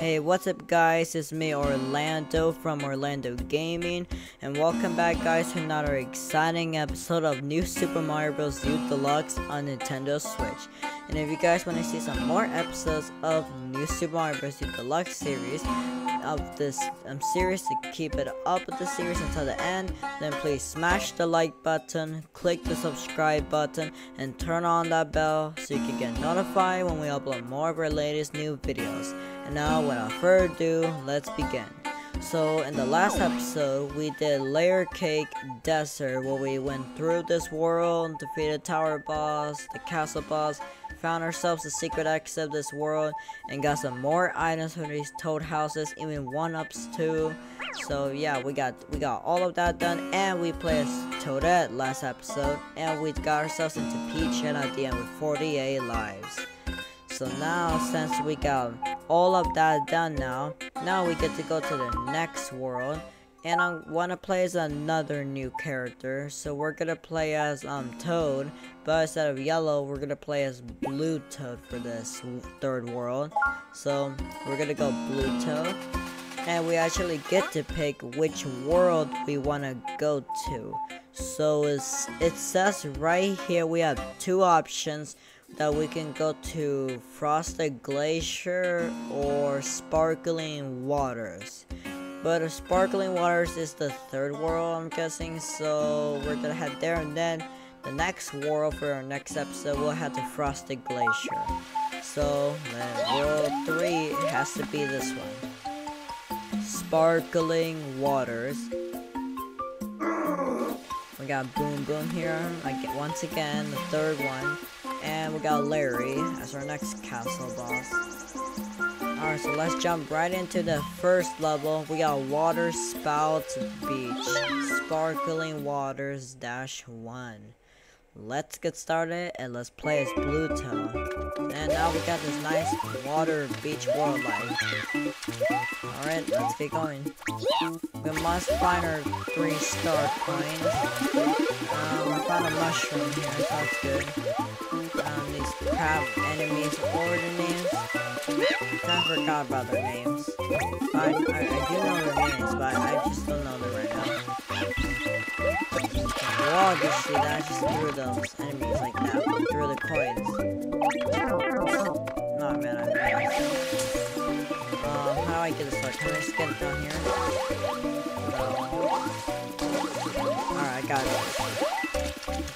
Hey, what's up guys? It's me Orlando from Orlando Gaming and welcome back guys to another exciting episode of New Super Mario Bros. U Deluxe on Nintendo Switch. And if you guys want to see some more episodes of New Super Mario Bros. U Deluxe series of this um, series to keep it up with the series until the end, then please smash the like button, click the subscribe button, and turn on that bell so you can get notified when we upload more of our latest new videos. Now, without further ado, let's begin. So, in the last episode, we did Layer Cake Desert, where we went through this world, defeated Tower Boss, the Castle Boss, found ourselves the secret exit of this world, and got some more items from these Toad houses, even one-ups too. So yeah, we got we got all of that done, and we played as Toadette last episode, and we got ourselves into Peach and at the end with 48 lives. So now, since we got all of that done now, now we get to go to the next world. And I want to play as another new character. So we're going to play as um Toad. But instead of yellow, we're going to play as Blue Toad for this third world. So we're going to go Blue Toad. And we actually get to pick which world we want to go to. So it's, it says right here we have two options that we can go to Frosted Glacier or Sparkling Waters. But Sparkling Waters is the third world, I'm guessing, so we're gonna head there, and then the next world for our next episode, we'll head to Frosted Glacier. So, world 3 has to be this one. Sparkling Waters. We got Boom Boom here, like once again, the third one. And we got Larry as our next castle boss. Alright, so let's jump right into the first level. We got Water Spouts Beach. Sparkling Waters Dash 1. Let's get started and let's play as Blue Toad. And now we got this nice water beach world life. Alright, let's get going. We must find our three star coins. Um, I found a mushroom here, so that's good. Crab enemies, or the names. I forgot about their names. I, I, I do know their names, but I just don't know them right now. Just see that? Just threw those enemies like that. Threw the coins. Oh man, I missed. Um, how do I get this start? Can I just get it down here? Alright, I got it.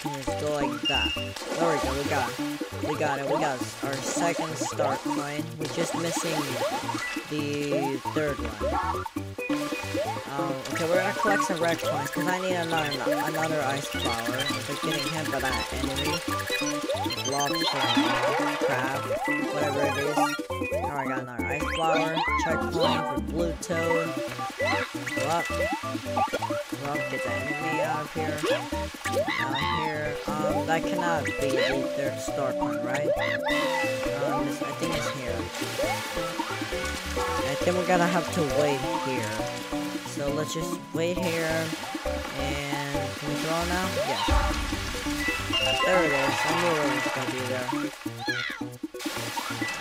Just go like that. There we go, we got it. We got it, we got our second start coin. We're just missing the third one. Um, okay, we're gonna collect some red coins because I need another another ice flower. We're getting hit by that enemy. Lobster, crab, whatever it is. Oh, I got another ice flower. Checkpoint for blue toad. Go up. Go up, get the enemy out of here. Out here. Um, that cannot be the third star point, right? Um, I think it's here. I think we're gonna have to wait here. So let's just wait here. And can we throw now? Yes. There it is. I knew it was gonna be there.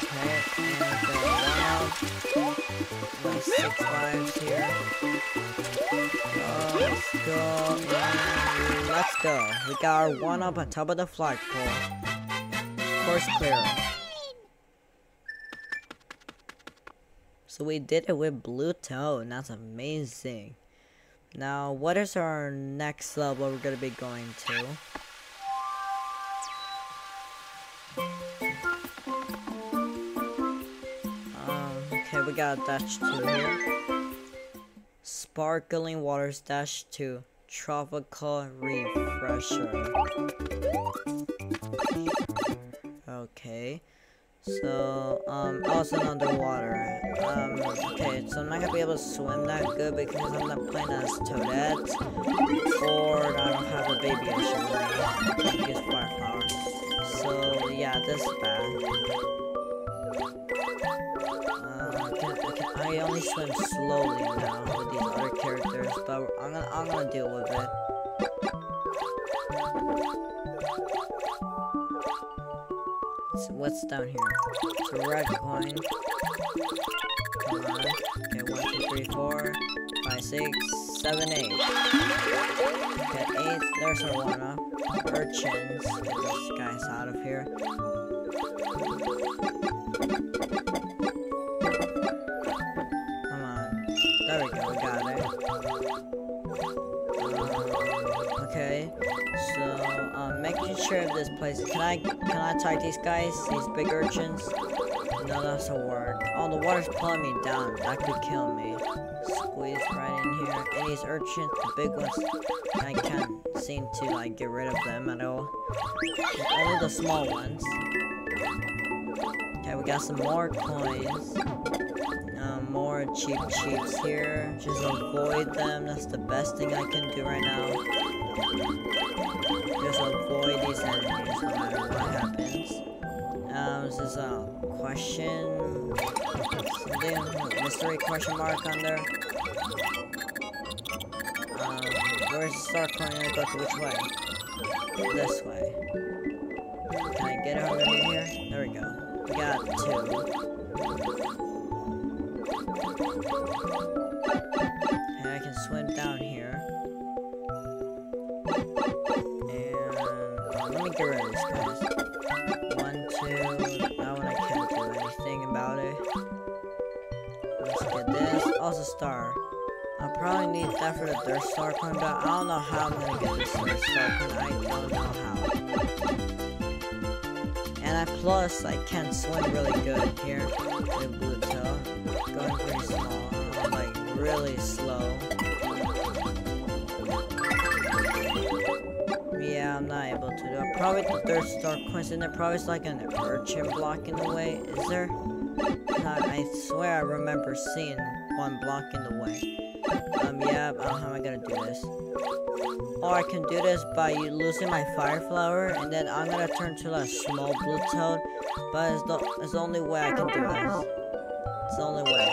Okay, and go down. Nice six lives here. Oh, let's go. And go. We got our one up on top of the flagpole. Course clear. So we did it with Blue Toad, that's amazing. Now, what is our next level we're going to be going to? Um, okay, we got Dash 2 here. Sparkling Waters Dash 2. Tropical Refresher. Okay. So, um, also underwater. Um, okay, so I'm not gonna be able to swim that good because I'm not playing as Toadette. Or I don't have a baby issue, right? Use fire power. So, yeah, this is bad. I, only swim slowly now with these other characters, but I'm gonna, I'm gonna deal with it. what's what's down here? It's a red coin. Come on. Okay, one, two, three, four, five, six, seven, eight. Okay, eight. There's up. Urchins. Get these guys out of here. Of this place. Can I can I attack these guys? These big urchins? No, that's a work. Oh, the water's pulling me down. That could kill me. Squeeze right in here. And these urchins, the big ones, I can't seem to like get rid of them at all. Only the small ones. Okay, we got some more coins. Um, more Cheep Cheeps here. Just avoid them. That's the best thing I can do right now. Just avoid these enemies no matter what happens. Um, this is a question. Something, mystery question mark on there. Um, where's the star coin gonna go to which way? This way. Can I get it underneath here? There we go. We got two. Star. I'll probably need that for the third star coin, but I don't know how I'm gonna get this third star coin. I don't know how. And I plus I can swim really good here in Blue Toad. Going pretty small, like really slow. Yeah, I'm not able to do it. Probably the third star coins in there. Probably it's like an urchin blocking the way. Is there? I swear I remember seeing one blocking the way. Um, yeah, how am I gonna do this? Or I can do this by losing my fire flower, and then I'm gonna turn to a small blue toad, but it's the, it's the only way I can do this. It's the only way.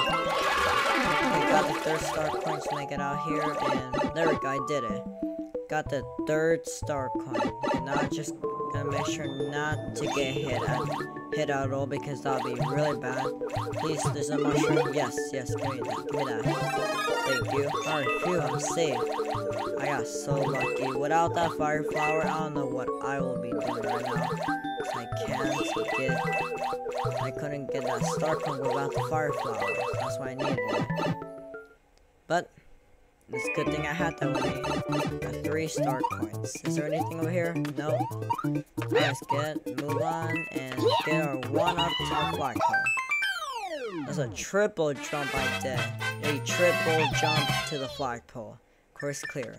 I got the third star coin to make it out here, and there we go, I did it. Got the third star coin, and now I'm just gonna make sure not to get hit at hit at all because that'll be really bad. Please, there's a mushroom. Yes, yes, give me that. Give me that. Thank you. Alright, phew, I'm safe. I got so lucky. Without that fire flower, I don't know what I will be doing right now. I can't get... I couldn't get that star coin without the fire flower. That's why I needed it. But, it's a good thing I had that. Got three star coins. Is there anything over here? No. Let's get, move on, and get our one up to the flagpole. That's a triple jump I did. A triple jump to the flagpole. Course clear.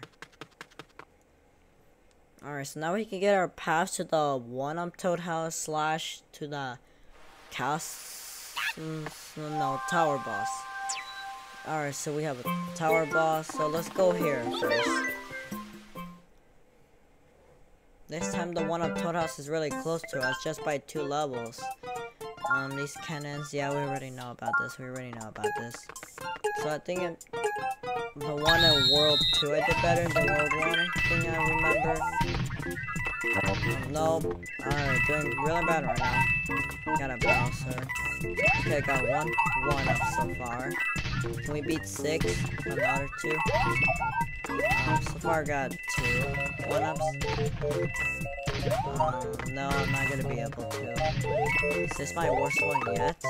Alright, so now we can get our path to the one up Toad House slash to the cast mm, no tower boss. Alright, so we have a tower boss, so let's go here first. This time the one up Toad House is really close to us, just by two levels. Um, these cannons, yeah, we already know about this, we already know about this. So I think it, the one in World 2 I did better than World 1, I think I remember. Um, nope, alright, doing really bad right now. Got a Bowser. Okay, got one, one up so far. Can we beat six on the two? Um, so far got two one ups. Um, no, I'm not gonna be able to. Is this my worst one yet?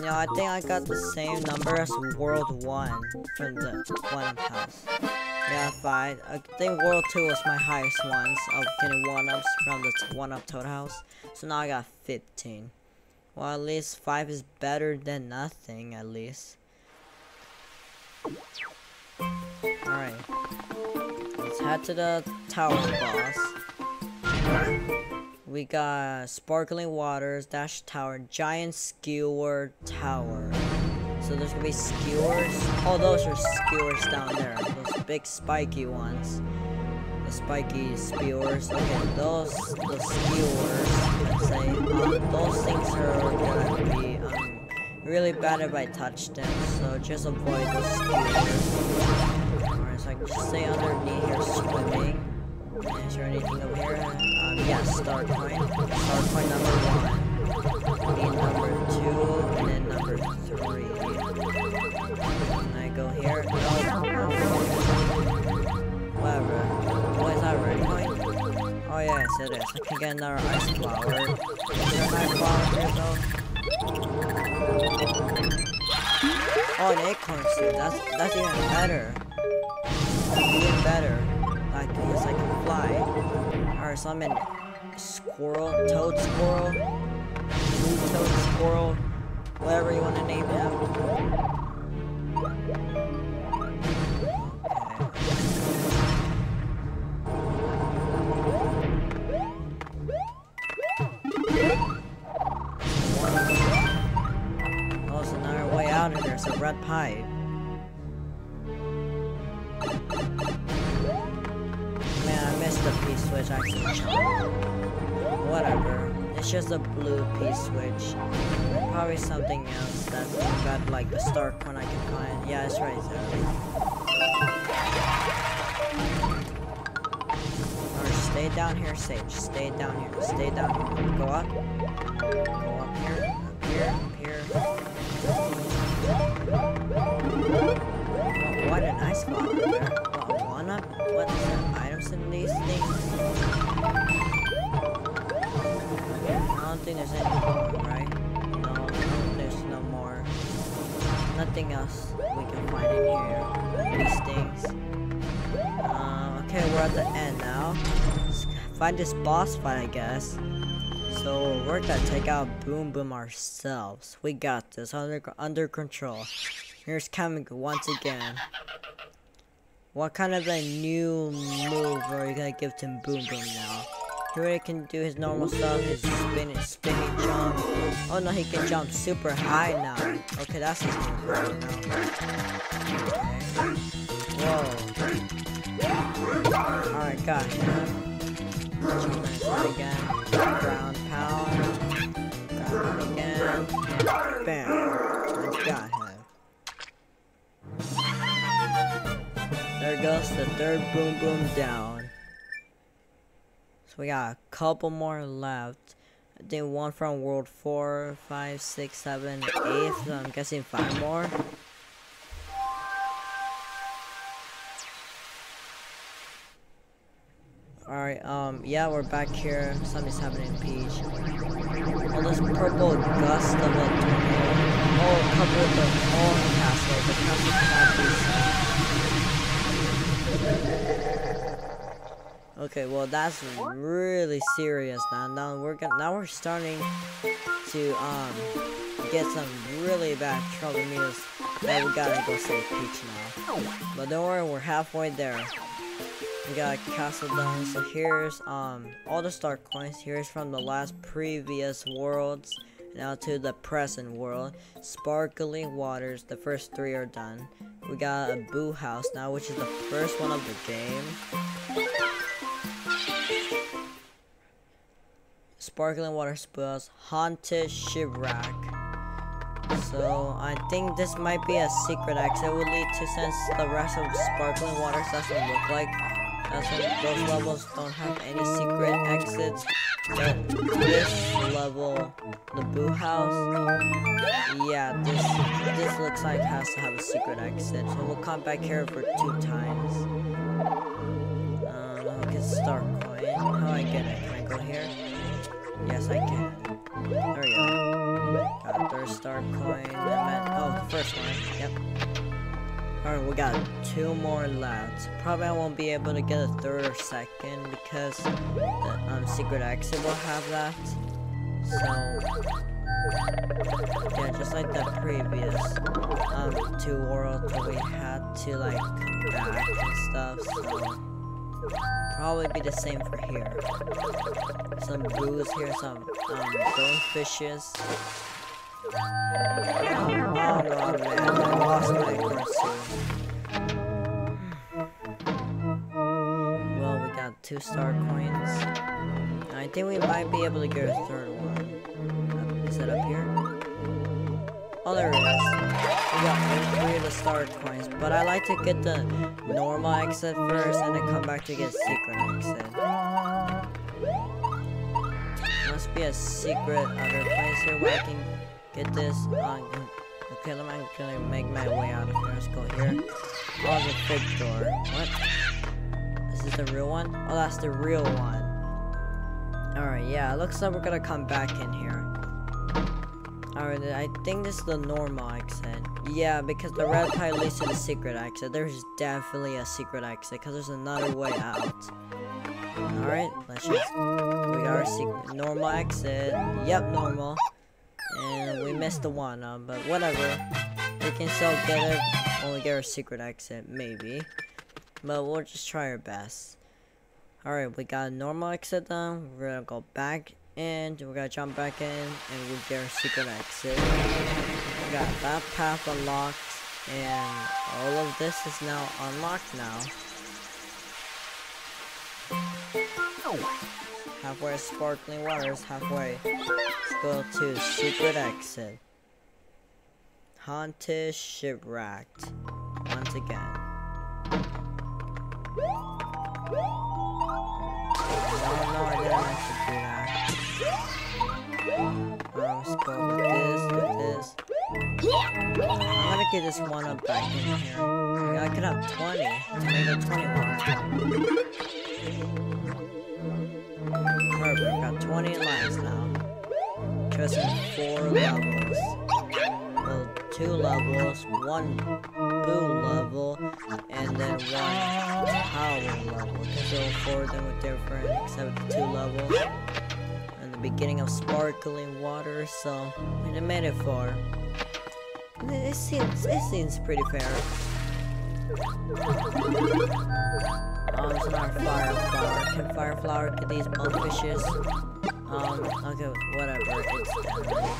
No, I think I got the same number as World 1 from the one up house. Yeah, fine. I think World 2 was my highest ones of getting 1-ups from the 1-up Toad House. So now I got 15. Well, at least 5 is better than nothing, at least. Alright. Let's head to the tower boss. We got Sparkling Waters, Dash Tower, Giant Skewer Tower. So there's gonna be skewers. Oh, those are skewers down there. Those big spiky ones. The spiky skewers. Okay, those, the skewers, let's say, um, those things are gonna be um, really bad if I touch them. So just avoid those skewers. Alright, so I can just stay underneath here swimming. Is there anything over here? Um, yes, star coin. Star coin number one. Be number two, and then number three. Can I go here? That coin? Oh yes, it is. I can get another ice flower. Oh, an acorn seed. That's that's even better. Even better. Like yes, I can fly. Or so I'm in squirrel, toad squirrel, toad squirrel, whatever you want to name him. P-switch. Probably something else that's got like the star coin I can find. Yeah, it's right there. Or stay down here, Sage. Stay down here. Stay down here. Go up. Go up here. Up here. Up here. Oh, what a nice flower there. A one up? What is there items in these things? I don't think there's any more, right? No, there's no more. Nothing else we can find in here. These things. Uh, okay, we're at the end now. Let's find this boss fight, I guess. So we're gonna take out Boom Boom ourselves. We got this under under control. Here's Kamiko once again. What kind of a new move are you gonna give to Boom Boom now? He can do his normal stuff, his spinning, spinning jump. Oh no, he can jump super high now. Okay, that's his move right now. Okay. Whoa. Alright, got him. Again. Ground pound. Ground again. Bam. I got him. There goes the third boom boom down. So we got a couple more left. I think one from World 4, 5, 6, 7, 8. So I'm guessing 5 more. Alright, um, yeah, we're back here. Something's happening in Peach. Oh, this purple gust of a tornado. Oh, covered the whole castle. The castle Okay, well that's really serious now. Now we're gonna now we're starting to um get some really bad trouble news Now we gotta go save Peach now. But don't worry, we're halfway there. We got castle done. So here's um all the star coins. Here's from the last previous worlds. Now to the present world. Sparkling waters. The first three are done. We got a boo house now, which is the first one of the game. Sparkling water spills. Haunted shipwreck. So I think this might be a secret exit would lead to since the rest of sparkling water doesn't look like that's when those levels don't have any secret exits. But this level, the Boo House, yeah, this this looks like has to have a secret exit. So we'll come back here for two times. Um, I'll get star coin. How do I get it? Can I go here? Yes, I can. There we go. Got third star coin. Oh, the first one. Yep. Alright, we got two more left. Probably I won't be able to get a third or second because the um, secret exit will have that. So, yeah, just like the previous um, two worlds we had to like back and stuff. So, probably be the same for here. Some blues here, some um, fishes. Oh, oh no, man, I lost my currency. Well, we got two star coins. I think we might be able to get a third one. Is that up here? Oh, there it is. We got all three of the star coins, but I like to get the normal exit first and then come back to get secret exit. Must be a secret other place here where I can get this. Uh, okay, let me gonna make my way out of here. Let's go here. Oh, the fake door. What? This is the real one? Oh, that's the real one. Alright, yeah, looks like we're gonna come back in here. Alright, I think this is the normal exit. Yeah, because the red pipe leads to the secret exit. There's definitely a secret exit, because there's another way out. Alright, let's just... We got our secret, normal exit. Yep, normal. And we missed the one, uh, but whatever. We can still get it we get our secret exit, maybe. But we'll just try our best. Alright, we got a normal exit done. We're gonna go back and we're gonna jump back in and we get our secret exit. Got that path unlocked and all of this is now unlocked now. Halfway sparkling waters, halfway. Let's go to secret exit. Haunted shipwrecked. Once again. let's go with this. I'm gonna get this one up back in here. I could have 20. Let's make it 21. Perfect, got 20 lives now. Just four levels. Well, two levels, one boo level, and then one power level. So four of them were different, except the two levels And the beginning of sparkling water, so we made it It seems it seems pretty fair. Um, it's not fire flower. Can fire flower get these fishes? Um, okay, whatever. It's dead.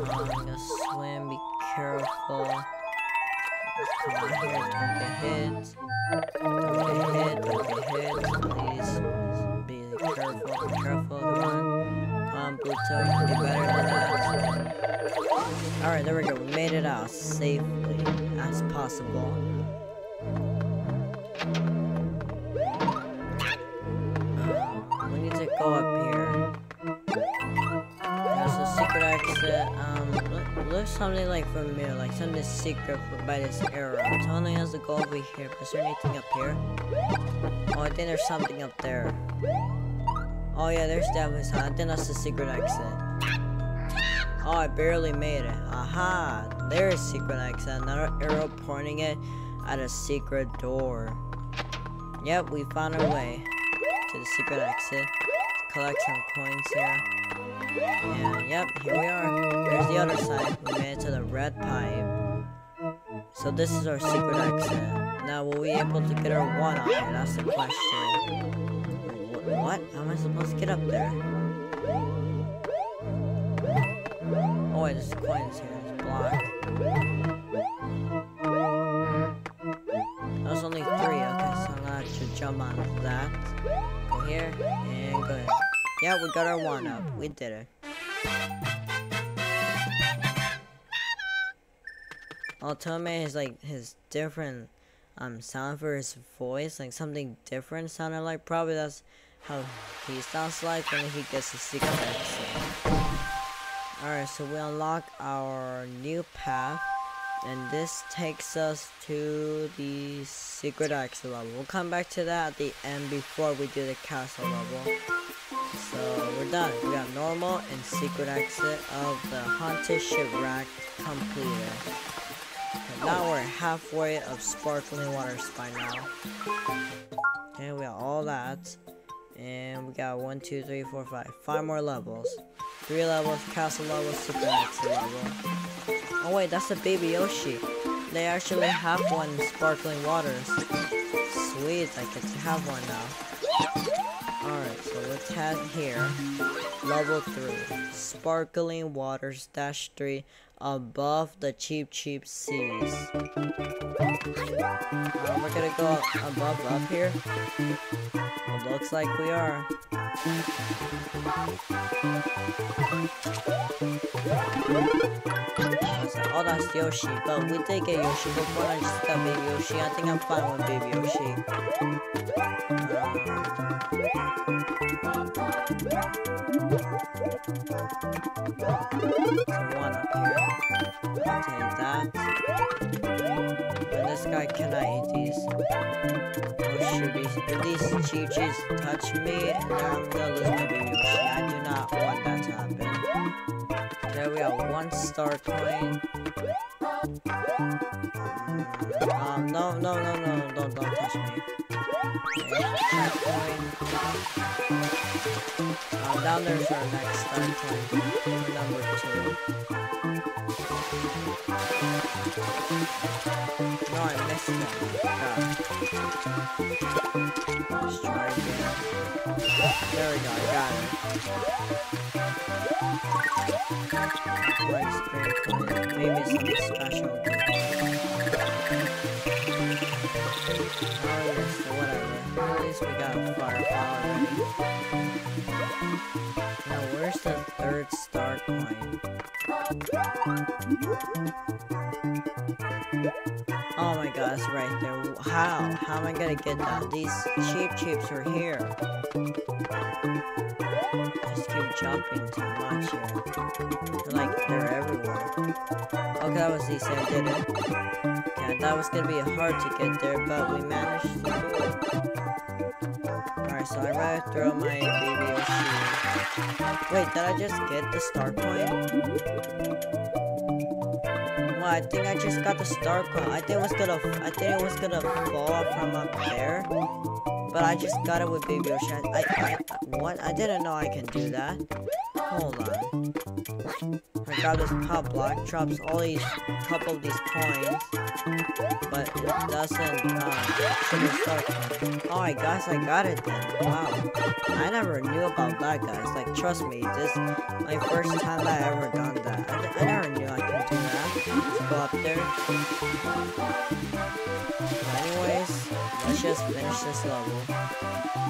Um, gonna swim. Be careful. Come on hit. Hit. Get hit. Please careful, be careful, come on. Come on, Bluto, you can do better than that. Alright, there we go, we made it out safely as possible. Um, we need to go up here. There's a secret exit, um, look, something like familiar, like something secret by this arrow. It only has to go over here, there anything up here? Oh, I think there's something up there. Oh yeah, there's definitely something. I think that's the secret exit. Oh, I barely made it. Aha! There's secret exit. Another arrow pointing it at a secret door. Yep, we found our way to the secret exit. Collect some coins here. And yep, here we are. Here's the other side. We made it to the red pipe. So this is our secret exit. Now, will we be able to get our one on here? That's the question. What? How am I supposed to get up there? Oh coins here. There's only three. Okay, so I'm gonna actually jump on that. Go here and go here. Yeah, we got our one up. We did it. Ultimate is like his different um sound for his voice, like something different sounded like. Probably that's how he sounds like when he gets the secret. Alright, so we unlock our new path. And this takes us to the secret exit level. We'll come back to that at the end before we do the castle level. So we're done. We got normal and secret exit of the haunted shipwreck completed. And now oh. we're halfway of sparkling waters by now. Okay, we got all that. And we got one, two, three, four, five. Five more levels. Three levels, castle level, super exit level. Oh wait, that's a baby Yoshi. They actually have one in sparkling waters. Sweet, I get to have one now. Alright, so let's head here. Level 3. Sparkling waters dash 3 above the Cheep Cheep seas. Uh, we're gonna go above up here. It looks like we are. Oh, that's Yoshi. But we did get Yoshi before I just got Baby Yoshi. I think I'm fine with Baby Yoshi. Um, one up here. I'll take that. And this guy cannot eat these. Oh shoot, these, these Cheeps touch me, then I'm gonna lose my Yoshi. I do not want that to happen. There we go, one star coin. Um, no, no, no, no, Um, down there's our next star coin. Number two. No, I missed it. God. Let's try again. There we go, I got it. Screen coin. Maybe something special. Oh yes, so whatever. At least we got firefly. Now where's the third star coin? Oh my god, it's right there. How? How am I gonna get that? These Cheep Cheeps are here. I Just keep jumping too much here. They're like, they're everywhere. Okay, that was easy, I did it. Okay, that was gonna be hard to get there, but we managed. Alright, so I'd rather throw my Yoshi. Wait, did I just get the star coin? Well, I think I just got the star coin. I think it was gonna, I think it was gonna fall from up there, but I just got it with Baby Yoshi. I, I, I, what? I didn't know I can do that. Hold on. I grab this pop block, drops all these, couple of these coins, but it doesn't, uh, have star coin. Alright, guys, I got it then. Wow. I never knew about that, guys. Like, trust me, this my first time I ever done that. I, I never knew go up there. But anyways, let's just finish this level.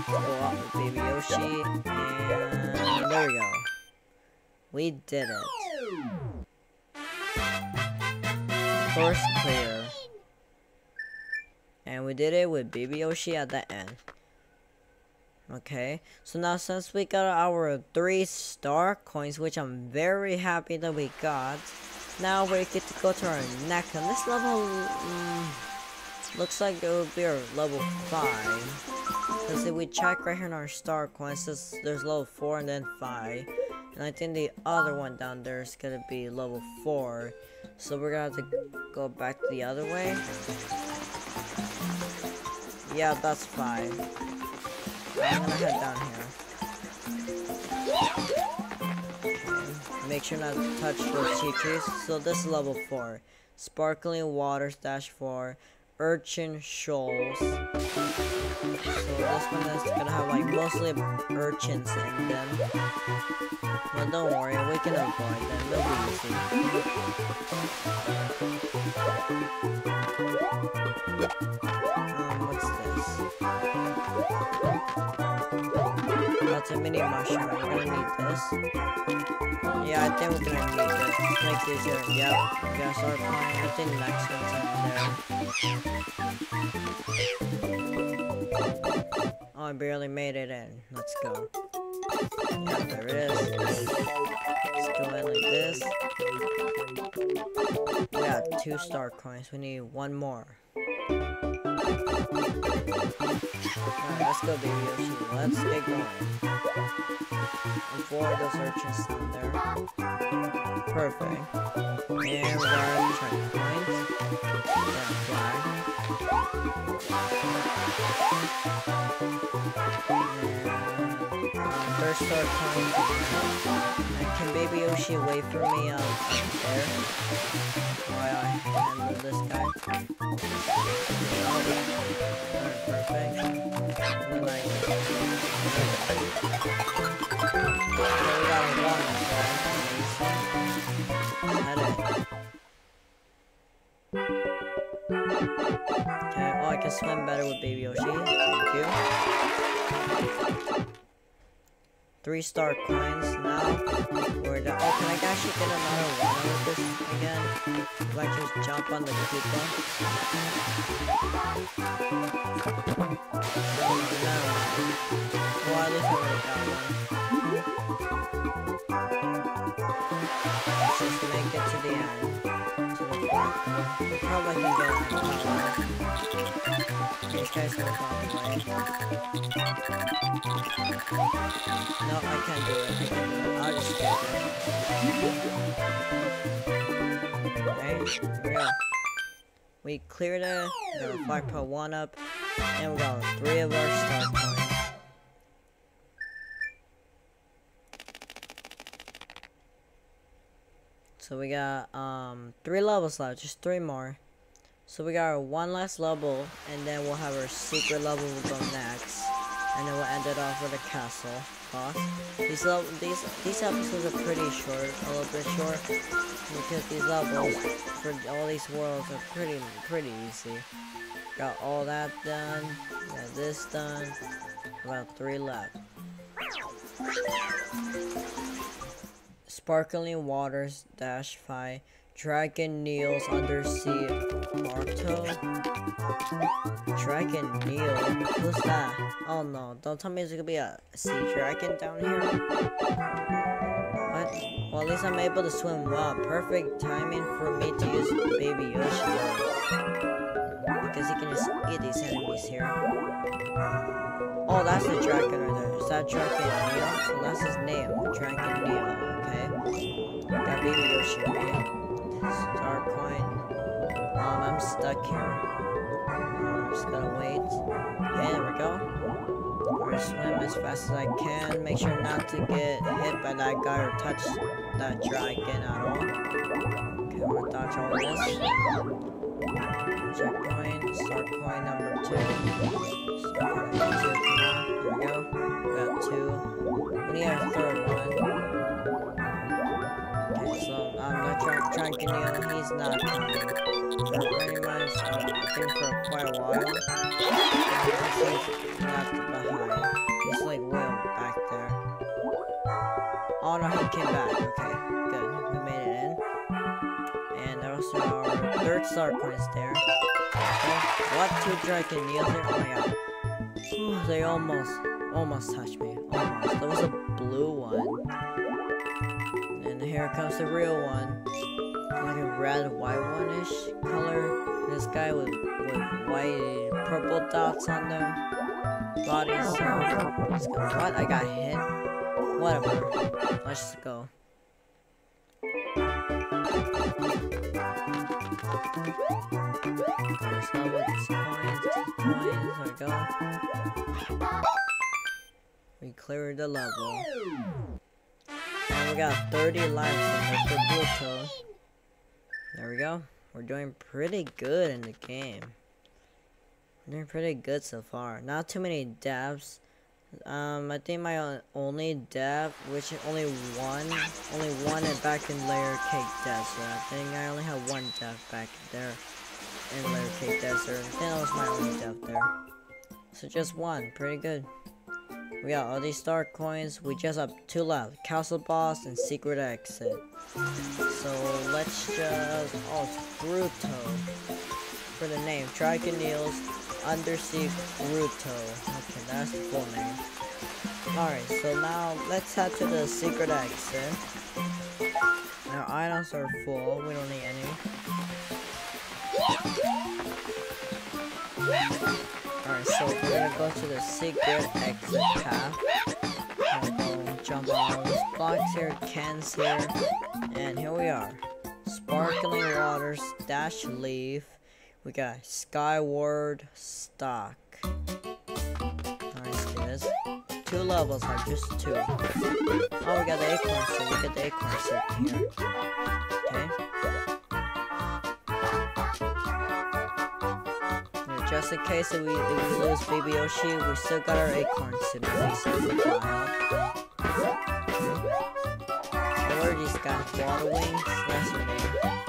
Go up with Baby Yoshi, and there we go. We did it. Course clear. And we did it with Baby Yoshi at the end. Okay, so now since we got our three star coins, which I'm very happy that we got, now we get to go to our next and this level mm, looks like it will be our level 5. Because if we check right here in our star coins, says there's level 4 and then 5. And I think the other one down there is gonna be level 4. So we're gonna have to go back the other way. Yeah, that's 5. I'm gonna head down here. Make sure not to touch those cheap trees. So this is level 4. Sparkling Water Dash 4. Urchin Shoals. So this one is gonna have like mostly urchins in them. But don't worry, we can avoid them. They'll be easy. Um, what's this? That's a mini mushroom. I'm gonna need this. Yeah, I think we're gonna need this. Make these here. Yep. Okay, start playing. I think next one's in there. Oh, I barely made it in. Let's go. Yeah, there it is. Let's go in like this. We got two star coins. We need one more. Alright, let's go, baby Yoshi. Let's get going. Avoid those urchins down there. Perfect. And try points. Then flag. And start. And can baby Yoshi wait for me up there? While I handle this guy. Okay, oh, I can swim better with Baby Yoshi. Thank you. Three star coins now. We're the, oh, can I actually get another one with this again? I just jump on the Koopa. Well, at least I already got one. Let's just make it to the end. To the. Probably can get it now. No, I can't do it. I can't do it. I'll just get it. Here we go. We cleared it. We got a flagpole one up. And we got three of our star coins. So we got um three levels left, just three more. So we got our one last level, and then we'll have our secret level will go next, and then we'll end it off with a castle boss. These level, these these episodes are pretty short, a little bit short, because these levels for all these worlds are pretty pretty easy. Got all that done, got this done, about three left. Sparkling Waters Dash 5 Dragon Neil's Undersea Grotto Dragon Neil? Who's that? Oh no, don't tell me there's gonna be a sea dragon down here. What? Well, at least I'm able to swim well. Perfect timing for me to use Baby Yoshi. Because he can just eat these enemies here. Oh, that's the dragon right there. Is that Dragon Neil? So that's his name, Dragon Neil okay? That baby Yoshi right Star coin. Um, I'm stuck here. Um, I'm just gonna wait. Okay, there we go. Gonna swim as fast as I can. Make sure not to get hit by that guy or touch that dragon at all. Okay, we're gonna dodge all this. Checkpoint, star coin number two. Star coin number two. There we go. We got two. We need our third trying to he's not. For pretty much, uh, I think for quite a while. He's left behind. He's like way back there. Oh no, he came back. Okay, good. We made it in. And also our third star coin there. Okay. What? Two Dragon Neils there? Oh. Ooh, they almost, almost touched me. Almost. There was a blue one And here comes the real one. Like a red white one-ish color. This guy with, with white purple dots on them. Body so what? I got hit? Whatever. Let's just go. First level, coins, coins, there we go. We cleared the level. And we got 30 lives left for Bluto. There we go. We're doing pretty good in the game. We're doing pretty good so far. Not too many devs. Um, I think my only dev, which only one, only one back in Layer Cake Desert. I think I only have one dev back there in Layer Cake Desert. I think that was my only dev there. So just one, pretty good. We got all these star coins. We just have two left. Castle Boss and Secret Exit. So let's just... Oh, it's Bruto. For the name. Dragon Undersea Bruto. Okay, that's the full name. Alright, so now let's head to the Secret Exit. Our items are full. We don't need any. Alright, so we're gonna go to the secret exit path. Go jump on all these blocks here, cans here, and here we are. Sparkling Waters, Dash Leaf. We got Skyward Stalk. Nice, guys. Two levels are just two. Oh, we got the acorn seed. We got the acorn here. Just in case we, we lose Baby Yoshi, we still got our acorns place in these? Water wings? That's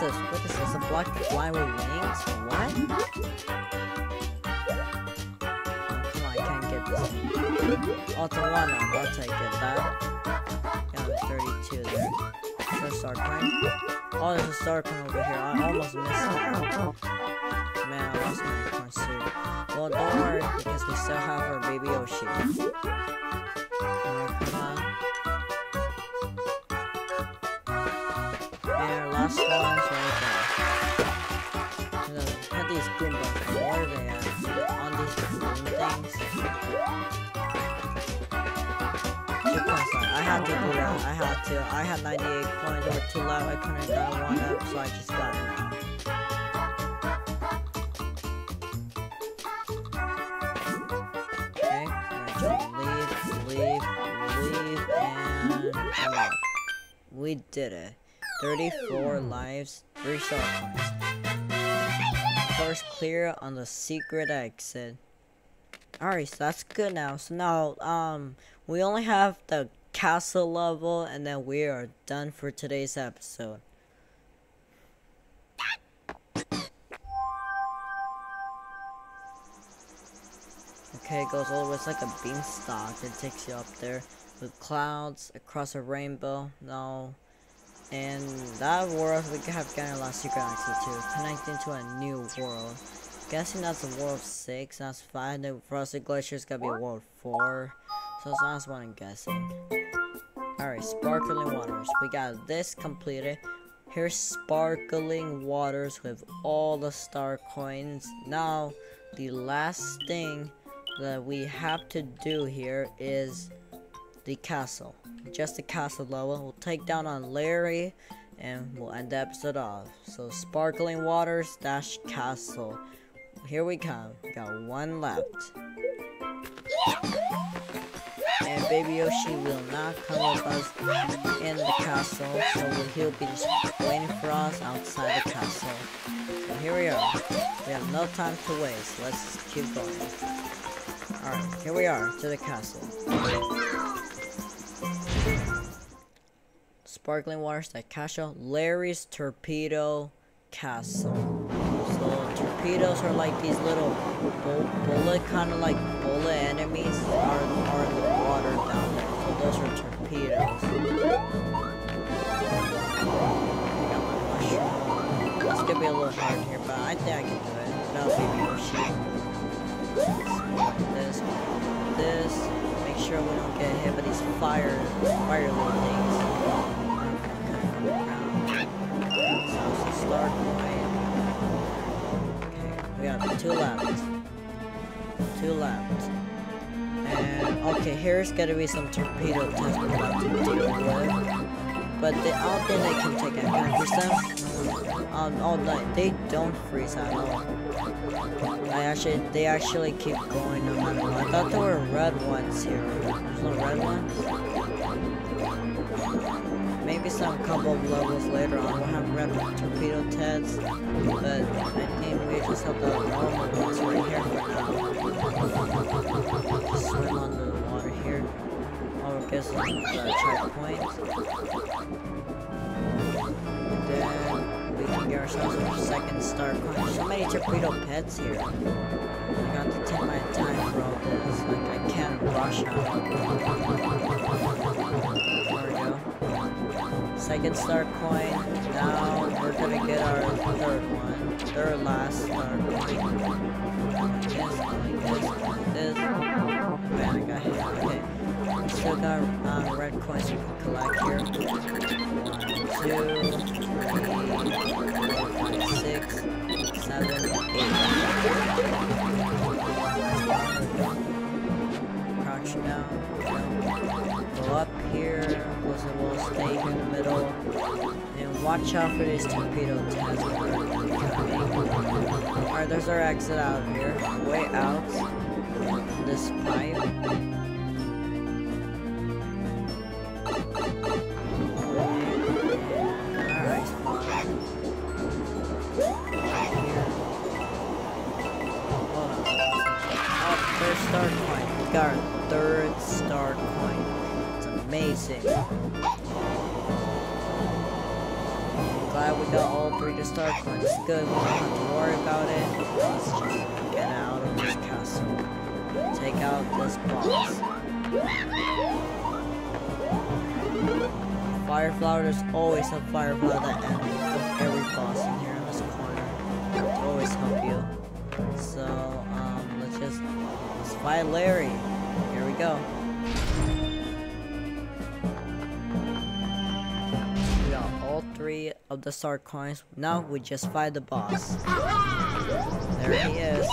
This? What is this? A block to fly with wings? What? Mm-hmm. Oh, come on, I can't get this. Oh, it's a one up. I'll take it. That. Yeah, 32 there. First star coin. Oh, there's a star coin over here. I almost missed it. Oh, Man, I lost my coin suit. Well, don't worry, because we still have our baby Yoshi. Had they? On things? I had to do that. I had to. I had 98 points, There were two left. I couldn't have one up, so I just got it. We did it. 34 lives, 3 star coins. First clear on the secret exit. Alright, so that's good now. So now, um, we only have the castle level, and then we are done for today's episode. Okay, it goes all the way. It's like a beanstalk. It takes you up there with clouds across a rainbow. No. And that world, we have gotten a lot of secret access to. Connecting to a new world. Guessing that's a world 6. That's 5. The Frosted Glacier's gotta be a world 4. So that's what I'm guessing. Alright, sparkling waters. We got this completed. Here's sparkling waters with all the star coins. Now, the last thing that we have to do here is the castle. Just the castle level. We'll take down on Larry and we'll end the episode off. So sparkling waters dash castle. Here we come. We got one left. And Baby Yoshi will not come with us in the castle, so he'll be just waiting for us outside the castle. So here we are. We have no time to waste. Let's keep going. Alright, here we are to the castle. Sparkling Waters, the castle, Larry's Torpedo Castle. So torpedoes are like these little bu bullet, kind of like bullet enemies are, are in the water down there. So those are torpedoes. It's gonna be a little hard here, but I think I can do it. That'll be. This, this. Make sure we don't get hit by these fire, fire little things. Star coin. Okay, we have two left. Two left. And okay, here's gonna be some torpedo Teds we're about to deal with. But they, I don't think they can take I freeze them? Um, oh, no, they don't freeze at all. I actually, they actually keep going no matter what. I thought there were red ones here. There's no red ones? Maybe some couple of levels later on we'll have red torpedo Teds. But I think we just have the normal ones right here. Swim under the water here. Oh, I guess the checkpoint. Then we can get ourselves a second star coin. So many torpedo Teds here. I got to take my time for all this. Like I can't rush out. Second star coin. Now we're gonna get our third one. Third last star coin. This, this, this. Man, I got hit. Okay. Still got um, red coins we can collect here. One, two, watch out for these torpedo tanks. Alright, there's our exit out here. Way out. This pipe. Coins. Good, we don't have to worry about it. Let's just get out of this castle. Take out this boss. Fire flower, there's always a fire flower at the end of every boss in here in this corner. Always help you. So, um, let's just by Larry. Here we go. Of the star coins. Now we just fight the boss. There he is.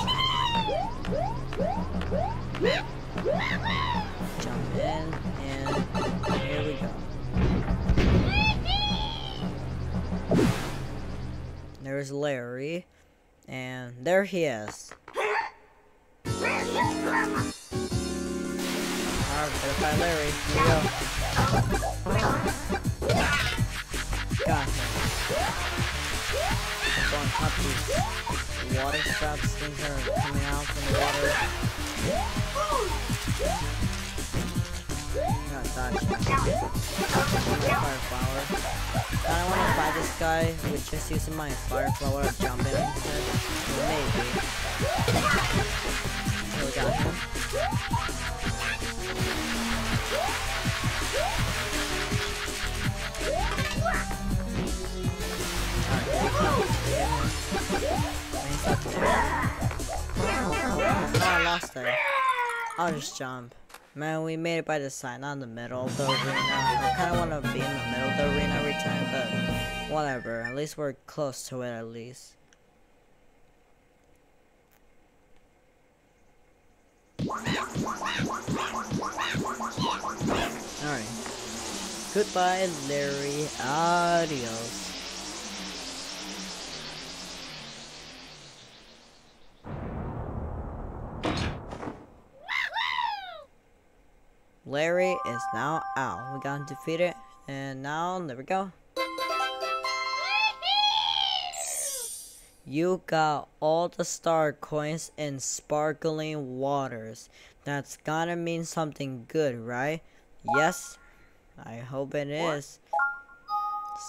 Jump in, and here we go. There's Larry, and there he is. Alright, gotta find Larry. Here we go. Up these water spouts, things are coming out from the water. Fire flower. I want to fight this guy with just using my fire flower jumping instead. Maybe we got him. Oh, I lost there. I'll just jump. Man, we made it by the side, not in the middle of the arena. I kind of want to be in the middle of the arena every time, but whatever. At least we're close to it, at least. Alright. Goodbye, Larry. Adios. Larry is now out. We got defeated. And now, there we go. You got all the star coins in sparkling waters. That's gotta mean something good, right? Yes, I hope it is.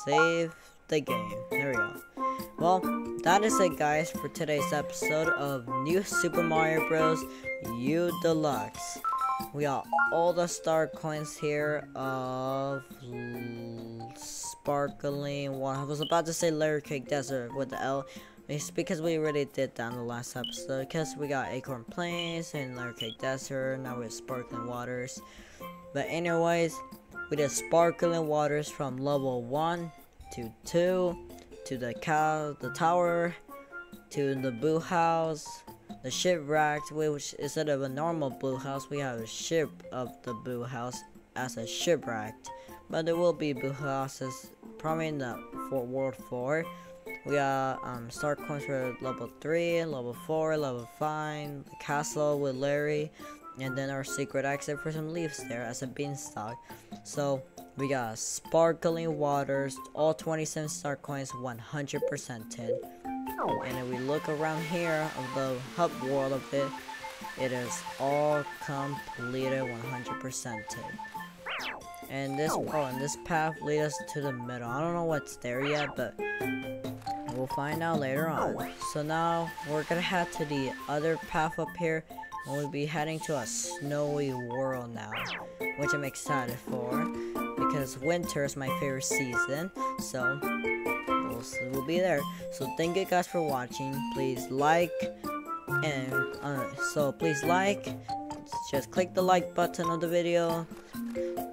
Save the game. There we go. Well, that is it guys for today's episode of New Super Mario Bros. U Deluxe. We got all the star coins here of sparkling water. I was about to say Layer Cake Desert with the L. It's because we already did that in the last episode. Because we got Acorn Plains and Layer Cake Desert. Now we have Sparkling Waters. But anyways, we did Sparkling Waters from level 1 to 2 to the cow, the tower, to the Boo House, the shipwrecked, which instead of a normal Boo House, we have a ship of the Boo House as a shipwrecked. But there will be Boo Houses probably in the for World 4. We got um, star coins for level 3, level 4, level 5, the castle with Larry, and then our secret exit for some leaves there as a beanstalk. So we got sparkling waters, all 27 star coins 100% tin. And if we look around here of the hub world of it, it is all completed 100% tin. And this oh, oh, and this path leads us to the middle. I don't know what's there yet, but We'll find out later on. Oh, so now we're gonna head to the other path up here and we'll be heading to a snowy world now. Which I'm excited for because winter is my favorite season. So we'll, we'll be there. So thank you guys for watching. Please like and uh, so please like just click the like button of the video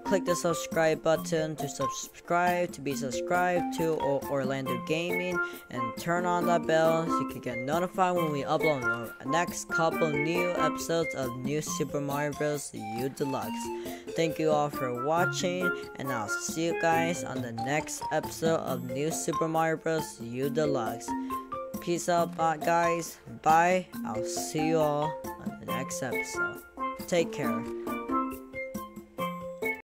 click the subscribe button to subscribe to be subscribed to Orlando Gaming and turn on that bell so you can get notified when we upload our next couple new episodes of New Super Mario Bros. U Deluxe. Thank you all for watching and I'll see you guys on the next episode of New Super Mario Bros. U Deluxe. Peace out, guys. Bye. I'll see you all on the next episode. Take care.